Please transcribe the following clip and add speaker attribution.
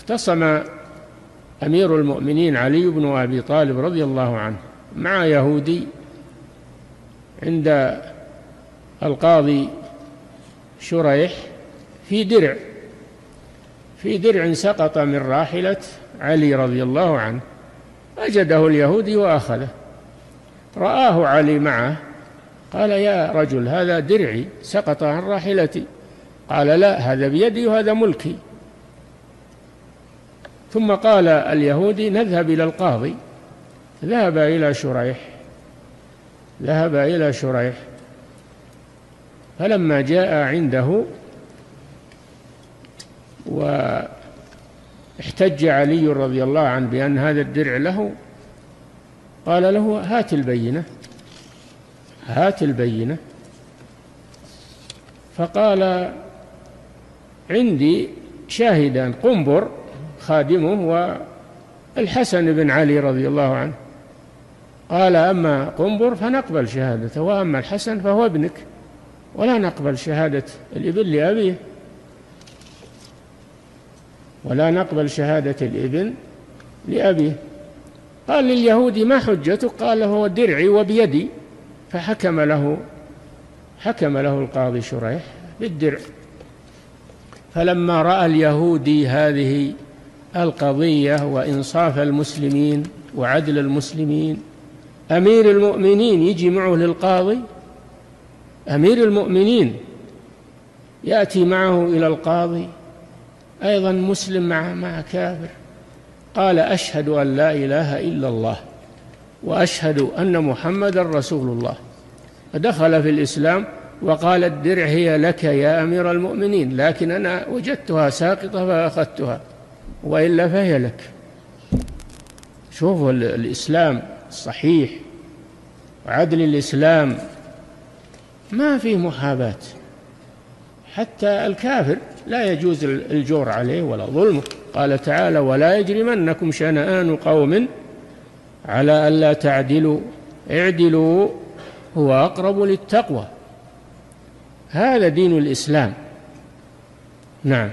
Speaker 1: اختصم أمير المؤمنين علي بن أبي طالب رضي الله عنه مع يهودي عند القاضي شريح في درع في درع سقط من راحلة علي رضي الله عنه وجده اليهودي وأخذه. رآه علي معه قال يا رجل هذا درعي سقط عن راحلتي. قال لا هذا بيدي وهذا ملكي. ثم قال اليهودي نذهب إلى القاضي. ذهب إلى شريح. ذهب إلى شريح. فلما جاء عنده واحتج علي رضي الله عنه بأن هذا الدرع له قال له هات البينة. هات البينة. فقال عندي شاهدان قنبر. خادمه والحسن بن علي رضي الله عنه. قال أما قنبر فنقبل شهادته وأما الحسن فهو ابنك ولا نقبل شهادة الابن لأبيه. ولا نقبل شهادة الابن لأبيه. قال لليهودي ما حجتك؟ قال هو درعي وبيدي. فحكم له حكم له القاضي شريح بالدرع. فلما رأى اليهودي هذه القضية وإنصاف المسلمين وعدل المسلمين. أمير المؤمنين يجي معه للقاضي. أمير المؤمنين يأتي معه إلى القاضي. أيضا مسلم مع مع كافر. قال أشهد أن لا إله إلا الله وأشهد أن محمدا رسول الله. فدخل في الإسلام وقال الدرع هي لك يا أمير المؤمنين لكن أنا وجدتها ساقطة فأخذتها. وإلا فهي لك. شوفوا الإسلام الصحيح وعدل الإسلام ما فيه محاباة حتى الكافر لا يجوز الجور عليه ولا ظلمه. قال تعالى ولا يجرمنكم شنآن قوم على ألا تعدلوا اعدلوا هو أقرب للتقوى. هذا دين الإسلام. نعم.